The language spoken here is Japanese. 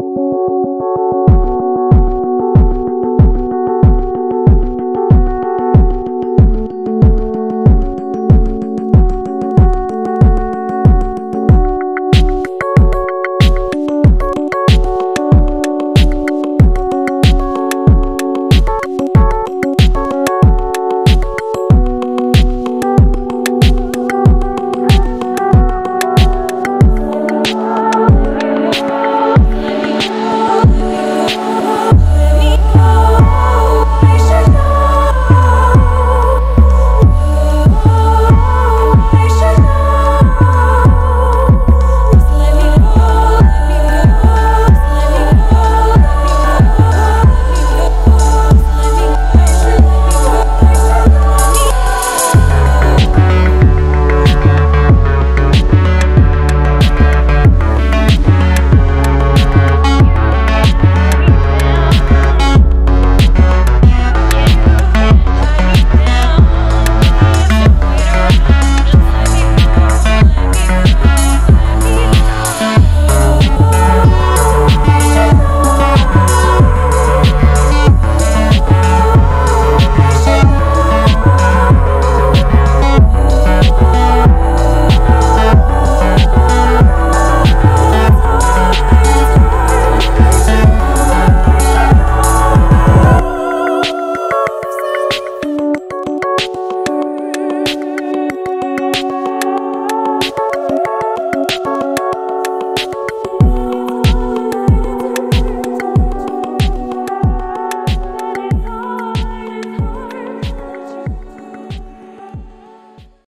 うん。